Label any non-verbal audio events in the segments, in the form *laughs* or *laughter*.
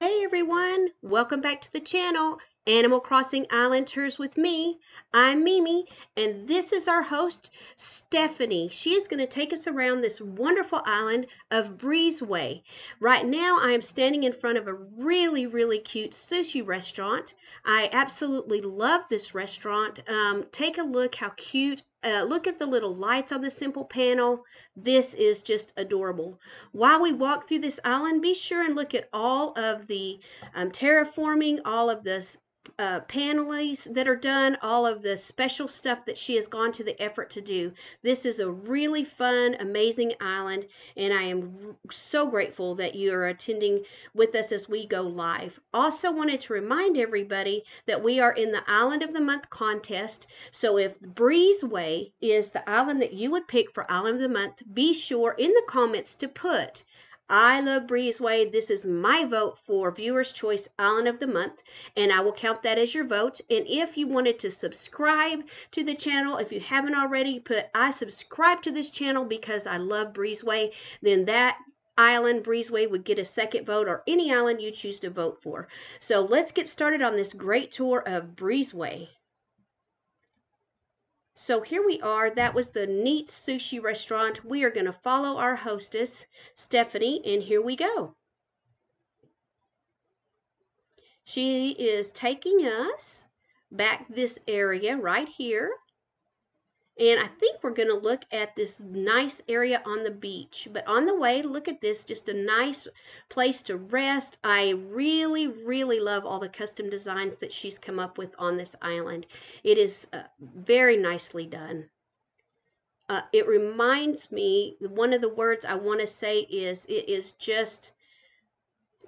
Hey everyone, welcome back to the channel, Animal Crossing Island Tours with me. I'm Mimi, and this is our host, Stephanie. She is going to take us around this wonderful island of Breezeway. Right now, I am standing in front of a really, really cute sushi restaurant. I absolutely love this restaurant. Um, take a look how cute uh, look at the little lights on the simple panel. This is just adorable. While we walk through this island, be sure and look at all of the um, terraforming, all of this uh, panelies that are done, all of the special stuff that she has gone to the effort to do. This is a really fun, amazing island, and I am so grateful that you are attending with us as we go live. Also, wanted to remind everybody that we are in the Island of the Month contest. So, if Breezeway is the island that you would pick for Island of the Month, be sure in the comments to put I love Breezeway. This is my vote for Viewer's Choice Island of the Month, and I will count that as your vote. And if you wanted to subscribe to the channel, if you haven't already, put I subscribe to this channel because I love Breezeway, then that island breezeway would get a second vote or any island you choose to vote for. So let's get started on this great tour of Breezeway. So here we are. That was the neat sushi restaurant. We are going to follow our hostess, Stephanie, and here we go. She is taking us back this area right here. And I think we're going to look at this nice area on the beach. But on the way, look at this, just a nice place to rest. I really, really love all the custom designs that she's come up with on this island. It is uh, very nicely done. Uh, it reminds me, one of the words I want to say is, it is just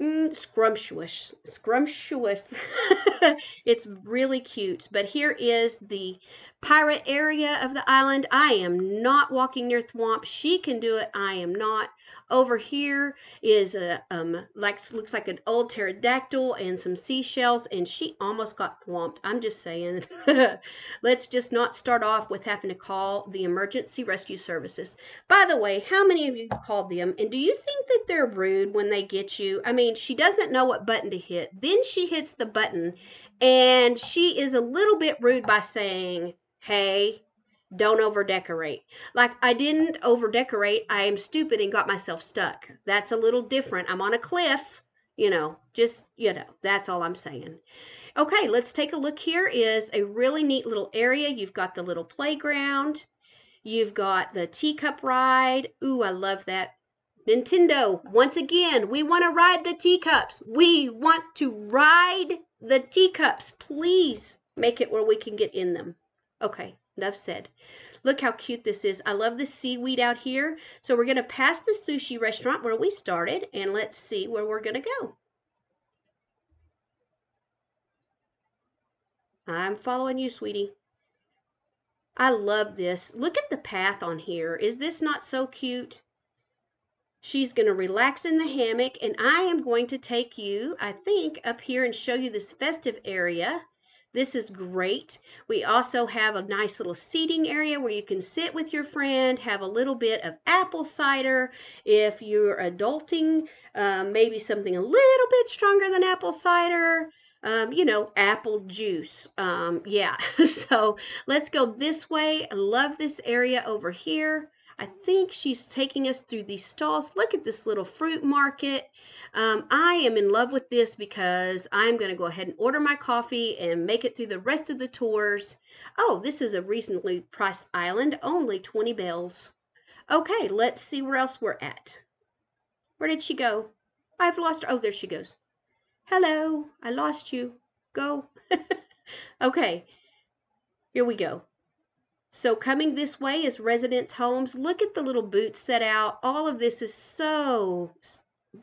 Mm, scrumptious. Scrumptious. *laughs* it's really cute. But here is the pirate area of the island. I am not walking near Thwomp. She can do it. I am not. Over here is a um like looks like an old pterodactyl and some seashells, and she almost got thwomped. I'm just saying. *laughs* Let's just not start off with having to call the emergency rescue services. By the way, how many of you called them? And do you think that they're rude when they get you? I mean, she doesn't know what button to hit. Then she hits the button, and she is a little bit rude by saying, "Hey." don't over decorate. Like I didn't over decorate. I am stupid and got myself stuck. That's a little different. I'm on a cliff, you know, just, you know, that's all I'm saying. Okay, let's take a look here is a really neat little area. You've got the little playground. You've got the teacup ride. Ooh, I love that. Nintendo, once again, we want to ride the teacups. We want to ride the teacups. Please make it where we can get in them. Okay, Enough said. Look how cute this is. I love the seaweed out here. So we're going to pass the sushi restaurant where we started and let's see where we're going to go. I'm following you, sweetie. I love this. Look at the path on here. Is this not so cute? She's going to relax in the hammock and I am going to take you, I think, up here and show you this festive area. This is great. We also have a nice little seating area where you can sit with your friend, have a little bit of apple cider. If you're adulting, um, maybe something a little bit stronger than apple cider. Um, you know, apple juice. Um, yeah, *laughs* so let's go this way. I love this area over here. I think she's taking us through these stalls. Look at this little fruit market. Um, I am in love with this because I'm going to go ahead and order my coffee and make it through the rest of the tours. Oh, this is a reasonably priced island, only 20 bells. Okay, let's see where else we're at. Where did she go? I've lost her. Oh, there she goes. Hello, I lost you. Go. *laughs* okay, here we go. So coming this way is residence homes. Look at the little boots set out. All of this is so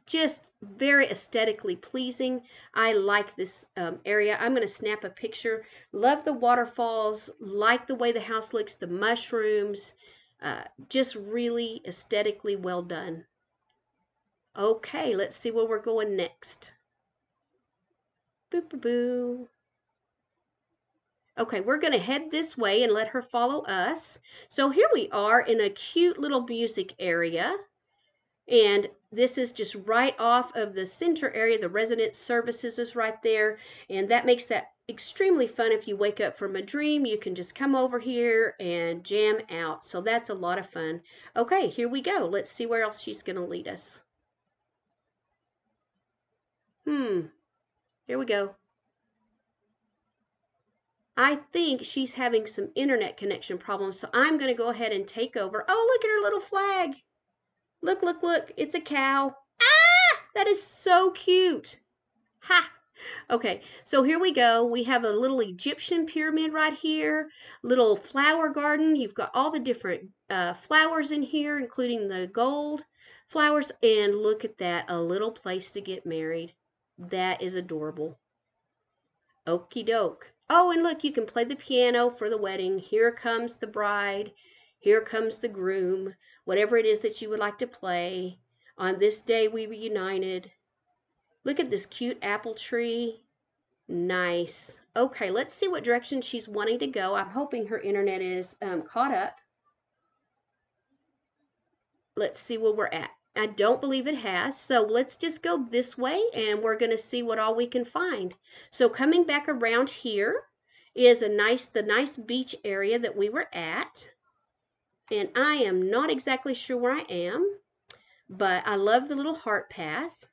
just very aesthetically pleasing. I like this um, area. I'm going to snap a picture. Love the waterfalls. Like the way the house looks. The mushrooms. Uh, just really aesthetically well done. Okay, let's see where we're going next. Boo boo boo. Okay, we're going to head this way and let her follow us. So here we are in a cute little music area. And this is just right off of the center area. The resident services is right there. And that makes that extremely fun. If you wake up from a dream, you can just come over here and jam out. So that's a lot of fun. Okay, here we go. Let's see where else she's going to lead us. Hmm, here we go. I think she's having some internet connection problems, so I'm going to go ahead and take over. Oh, look at her little flag. Look, look, look. It's a cow. Ah! That is so cute. Ha! Okay, so here we go. We have a little Egyptian pyramid right here, little flower garden. You've got all the different uh, flowers in here, including the gold flowers. And look at that, a little place to get married. That is adorable. Okie doke. Oh, and look, you can play the piano for the wedding. Here comes the bride. Here comes the groom. Whatever it is that you would like to play. On this day we were united. Look at this cute apple tree. Nice. Okay, let's see what direction she's wanting to go. I'm hoping her internet is um, caught up. Let's see where we're at. I don't believe it has. So let's just go this way and we're going to see what all we can find. So coming back around here is a nice the nice beach area that we were at. And I am not exactly sure where I am, but I love the little heart path.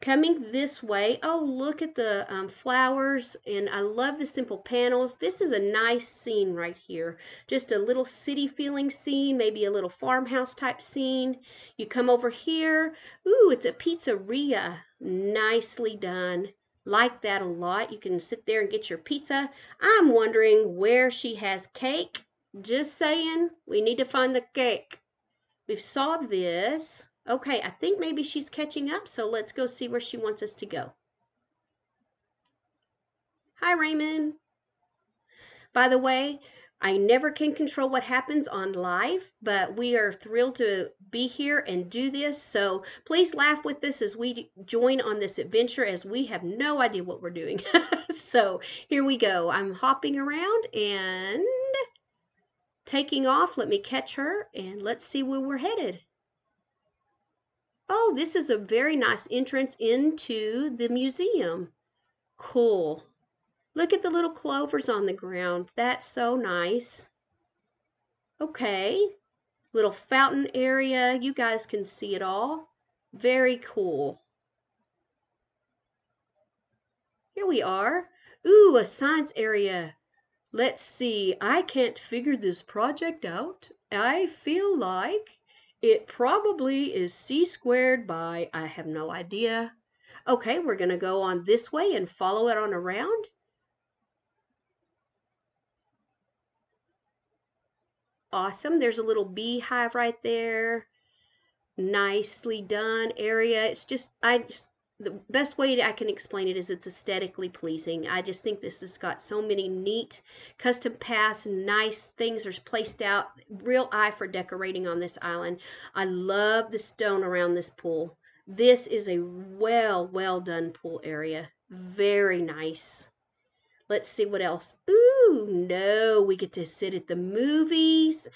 Coming this way, oh, look at the um, flowers, and I love the simple panels. This is a nice scene right here. Just a little city feeling scene, maybe a little farmhouse type scene. You come over here, ooh, it's a pizzeria. Nicely done. Like that a lot. You can sit there and get your pizza. I'm wondering where she has cake. Just saying, we need to find the cake. We saw this. Okay, I think maybe she's catching up, so let's go see where she wants us to go. Hi, Raymond. By the way, I never can control what happens on live, but we are thrilled to be here and do this. So please laugh with us as we join on this adventure as we have no idea what we're doing. *laughs* so here we go. I'm hopping around and taking off. Let me catch her and let's see where we're headed. Oh, this is a very nice entrance into the museum. Cool. Look at the little clovers on the ground. That's so nice. Okay. Little fountain area. You guys can see it all. Very cool. Here we are. Ooh, a science area. Let's see. I can't figure this project out. I feel like it probably is c squared by, I have no idea. Okay, we're going to go on this way and follow it on around. Awesome. There's a little beehive right there. Nicely done area. It's just, I just, the best way I can explain it is it's aesthetically pleasing. I just think this has got so many neat custom paths, nice things are placed out. Real eye for decorating on this island. I love the stone around this pool. This is a well, well done pool area. Very nice. Let's see what else. Ooh, no, we get to sit at the movies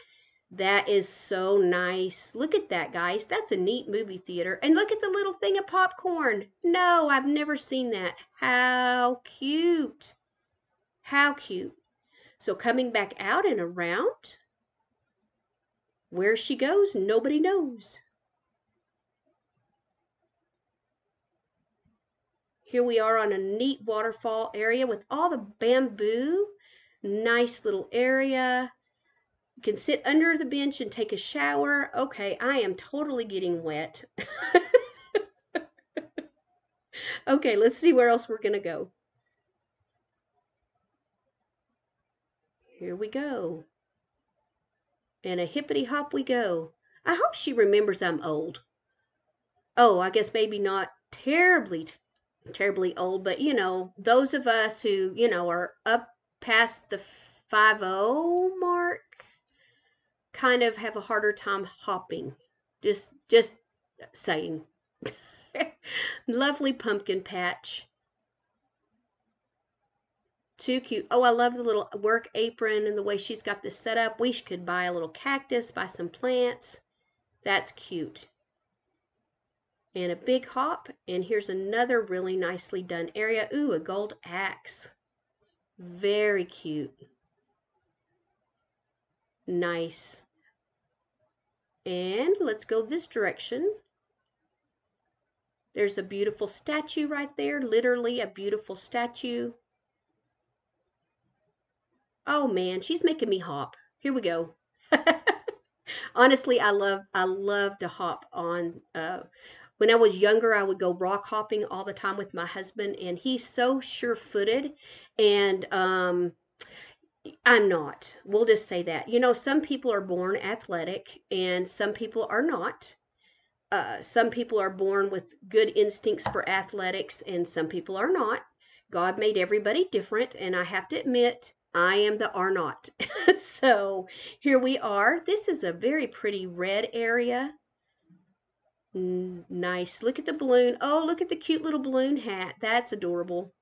that is so nice. Look at that, guys. That's a neat movie theater. And look at the little thing of popcorn. No, I've never seen that. How cute. How cute. So coming back out and around, where she goes, nobody knows. Here we are on a neat waterfall area with all the bamboo. Nice little area. Can sit under the bench and take a shower. Okay, I am totally getting wet. *laughs* okay, let's see where else we're going to go. Here we go. And a hippity hop we go. I hope she remembers I'm old. Oh, I guess maybe not terribly, terribly old, but you know, those of us who, you know, are up past the 5-0 mark, kind of have a harder time hopping. Just just saying. *laughs* Lovely pumpkin patch. Too cute. Oh, I love the little work apron and the way she's got this set up. We could buy a little cactus, buy some plants. That's cute. and a big hop. And here's another really nicely done area. Ooh, a gold axe. Very cute. Nice. And let's go this direction. There's a beautiful statue right there, literally a beautiful statue. Oh man, she's making me hop. Here we go. *laughs* Honestly, I love I love to hop on uh when I was younger, I would go rock hopping all the time with my husband, and he's so sure-footed, and um, I'm not. We'll just say that. You know, some people are born athletic, and some people are not. Uh, some people are born with good instincts for athletics, and some people are not. God made everybody different, and I have to admit, I am the are not. *laughs* so here we are. This is a very pretty red area. Nice. Look at the balloon. Oh, look at the cute little balloon hat. That's adorable.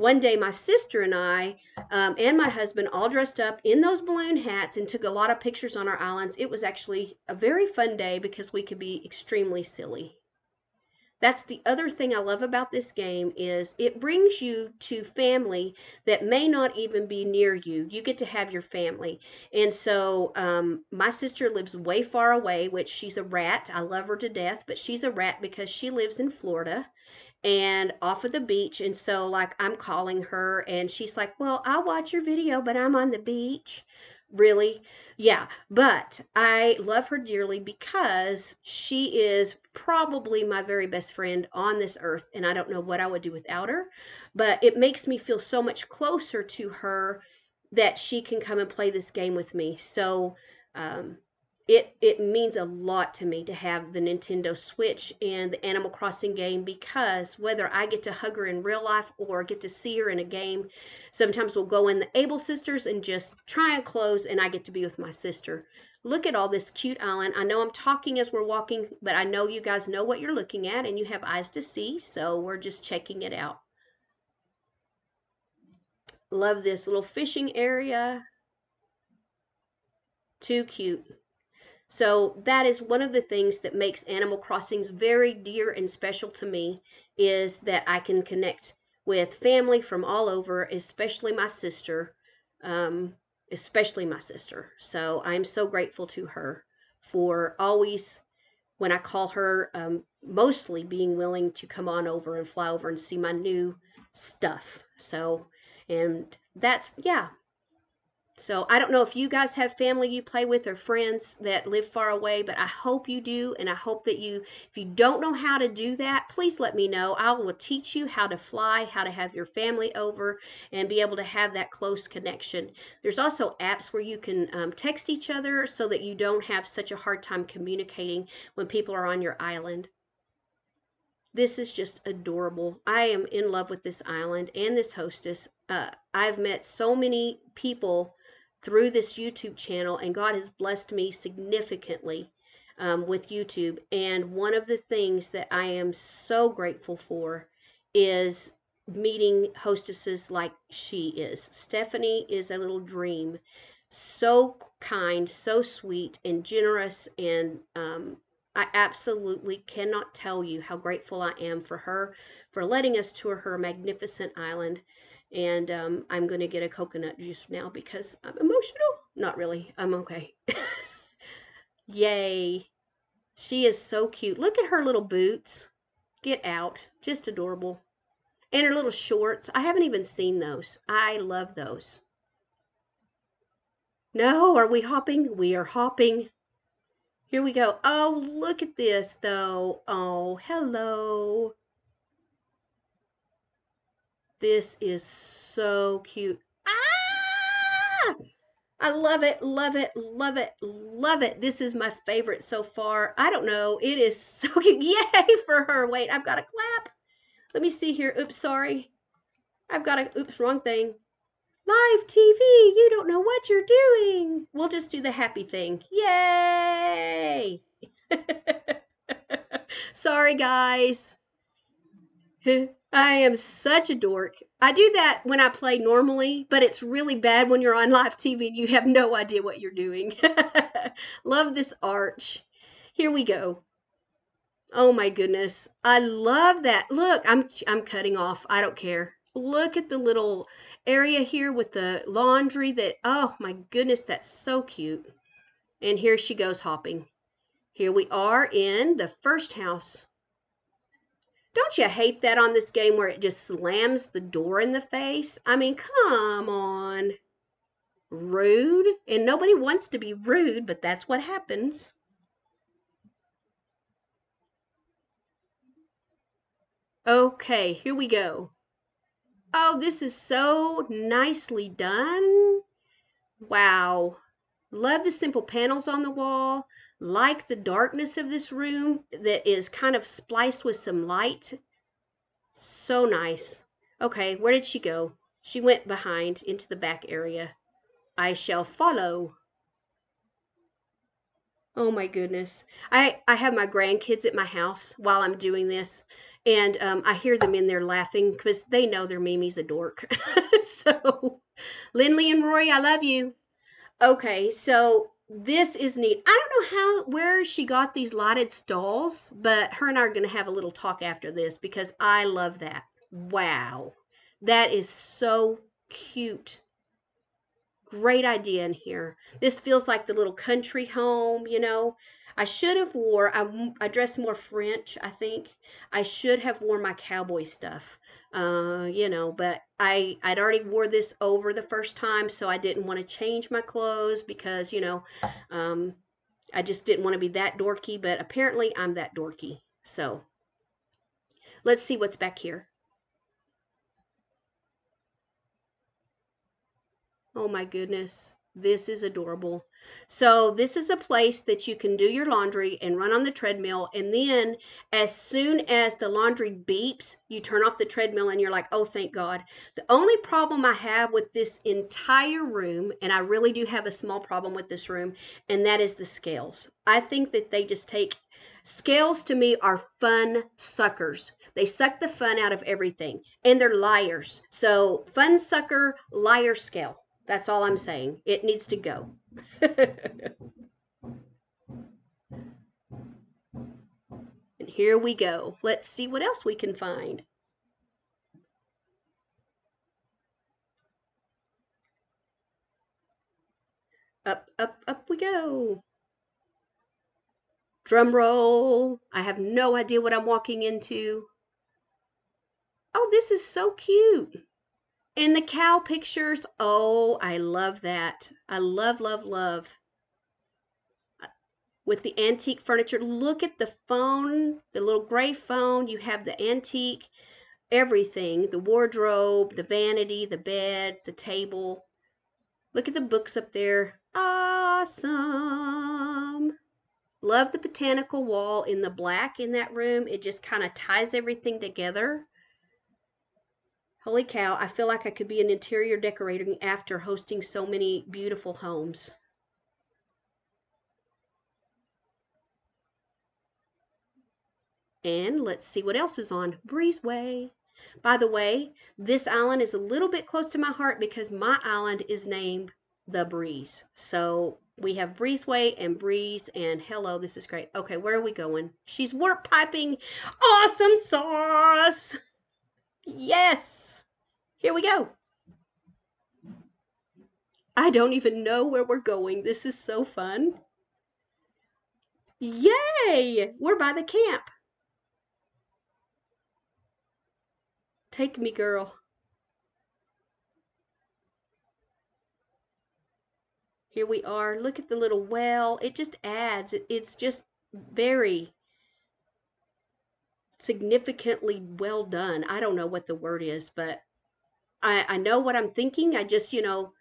One day, my sister and I um, and my husband all dressed up in those balloon hats and took a lot of pictures on our islands. It was actually a very fun day because we could be extremely silly. That's the other thing I love about this game is it brings you to family that may not even be near you. You get to have your family. And so um, my sister lives way far away, which she's a rat. I love her to death, but she's a rat because she lives in Florida and off of the beach. And so like I'm calling her and she's like, well, I'll watch your video, but I'm on the beach. Really? Yeah, but I love her dearly because she is probably my very best friend on this earth, and I don't know what I would do without her. But it makes me feel so much closer to her that she can come and play this game with me. So, um, it it means a lot to me to have the Nintendo Switch and the Animal Crossing game because whether I get to hug her in real life or get to see her in a game, sometimes we'll go in the Able Sisters and just try and close and I get to be with my sister. Look at all this cute island. I know I'm talking as we're walking, but I know you guys know what you're looking at and you have eyes to see, so we're just checking it out. Love this little fishing area. Too cute. So that is one of the things that makes Animal Crossings very dear and special to me is that I can connect with family from all over, especially my sister, um, especially my sister. So I'm so grateful to her for always, when I call her, um, mostly being willing to come on over and fly over and see my new stuff. So, and that's, yeah, so I don't know if you guys have family you play with or friends that live far away, but I hope you do. And I hope that you, if you don't know how to do that, please let me know. I will teach you how to fly, how to have your family over, and be able to have that close connection. There's also apps where you can um, text each other so that you don't have such a hard time communicating when people are on your island. This is just adorable. I am in love with this island and this hostess. Uh, I've met so many people through this YouTube channel, and God has blessed me significantly um, with YouTube. And one of the things that I am so grateful for is meeting hostesses like she is. Stephanie is a little dream. So kind, so sweet, and generous. And um, I absolutely cannot tell you how grateful I am for her for letting us tour her magnificent island and um, I'm going to get a coconut juice now because I'm emotional. Not really. I'm okay. *laughs* Yay. She is so cute. Look at her little boots. Get out. Just adorable. And her little shorts. I haven't even seen those. I love those. No, are we hopping? We are hopping. Here we go. Oh, look at this, though. Oh, hello. This is so cute. Ah! I love it, love it, love it, love it. This is my favorite so far. I don't know. It is so *laughs* cute. Yay for her. Wait, I've got a clap. Let me see here. Oops, sorry. I've got a, oops, wrong thing. Live TV, you don't know what you're doing. We'll just do the happy thing. Yay! *laughs* sorry, guys. *laughs* I am such a dork. I do that when I play normally, but it's really bad when you're on live TV and you have no idea what you're doing. *laughs* Love this arch. Here we go. Oh my goodness. I love that. Look, I'm I'm cutting off. I don't care. Look at the little area here with the laundry that oh my goodness, that's so cute. And here she goes hopping. Here we are in the first house. Don't you hate that on this game where it just slams the door in the face? I mean, come on. Rude. And nobody wants to be rude, but that's what happens. Okay, here we go. Oh, this is so nicely done. Wow. Love the simple panels on the wall. Like the darkness of this room that is kind of spliced with some light. So nice. Okay, where did she go? She went behind into the back area. I shall follow. Oh my goodness. I, I have my grandkids at my house while I'm doing this, and um, I hear them in there laughing because they know their Mimi's a dork. *laughs* so, Lindley and Rory, I love you. Okay, so this is neat. I don't know how where she got these lighted stalls, but her and I are going to have a little talk after this because I love that. Wow. That is so cute great idea in here. This feels like the little country home, you know. I should have wore, I, I dress more French, I think. I should have worn my cowboy stuff, uh, you know, but I, I'd already wore this over the first time, so I didn't want to change my clothes because, you know, um, I just didn't want to be that dorky, but apparently I'm that dorky. So let's see what's back here. Oh my goodness. This is adorable. So this is a place that you can do your laundry and run on the treadmill. And then as soon as the laundry beeps, you turn off the treadmill and you're like, oh, thank God. The only problem I have with this entire room, and I really do have a small problem with this room, and that is the scales. I think that they just take Scales to me are fun suckers. They suck the fun out of everything and they're liars. So, fun sucker, liar scale. That's all I'm saying. It needs to go. *laughs* and here we go. Let's see what else we can find. Up, up, up we go. Drum roll. I have no idea what I'm walking into. Oh, this is so cute. And the cow pictures, oh, I love that. I love, love, love. Uh, with the antique furniture, look at the phone, the little gray phone. You have the antique, everything the wardrobe, the vanity, the bed, the table. Look at the books up there. Awesome. Love the botanical wall in the black in that room. It just kind of ties everything together. Holy cow, I feel like I could be an interior decorator after hosting so many beautiful homes. And let's see what else is on Breezeway. By the way, this island is a little bit close to my heart because my island is named The Breeze. So we have Breezeway and Breeze and hello, this is great. Okay, where are we going? She's warp piping. Awesome sauce. Yes! Here we go. I don't even know where we're going. This is so fun. Yay! We're by the camp. Take me, girl. Here we are. Look at the little well. It just adds. it's just very significantly well done. I don't know what the word is, but I, I know what I'm thinking. I just, you know,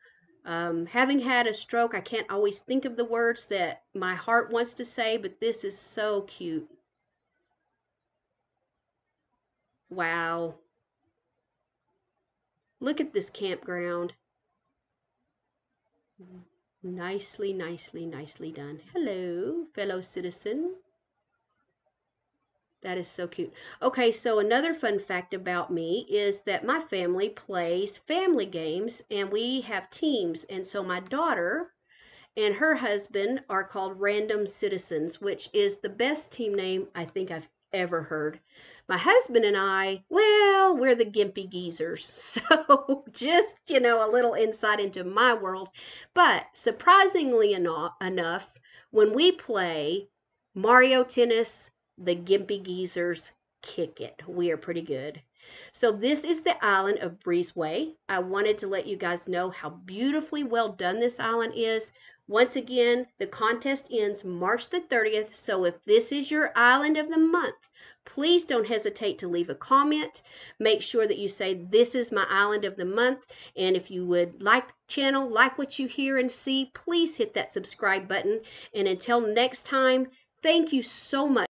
um, having had a stroke, I can't always think of the words that my heart wants to say, but this is so cute. Wow. Look at this campground. Nicely, nicely, nicely done. Hello, fellow citizen. That is so cute. Okay, so another fun fact about me is that my family plays family games and we have teams. And so my daughter and her husband are called Random Citizens, which is the best team name I think I've ever heard. My husband and I, well, we're the gimpy geezers. *laughs* So just, you know, a little insight into my world. But surprisingly enough, when we play Mario Tennis, the gimpy geezers kick it. We are pretty good. So this is the island of Breezeway. I wanted to let you guys know how beautifully well done this island is. Once again, the contest ends March the 30th. So if this is your island of the month, please don't hesitate to leave a comment. Make sure that you say, this is my island of the month. And if you would like the channel, like what you hear and see, please hit that subscribe button. And until next time, thank you so much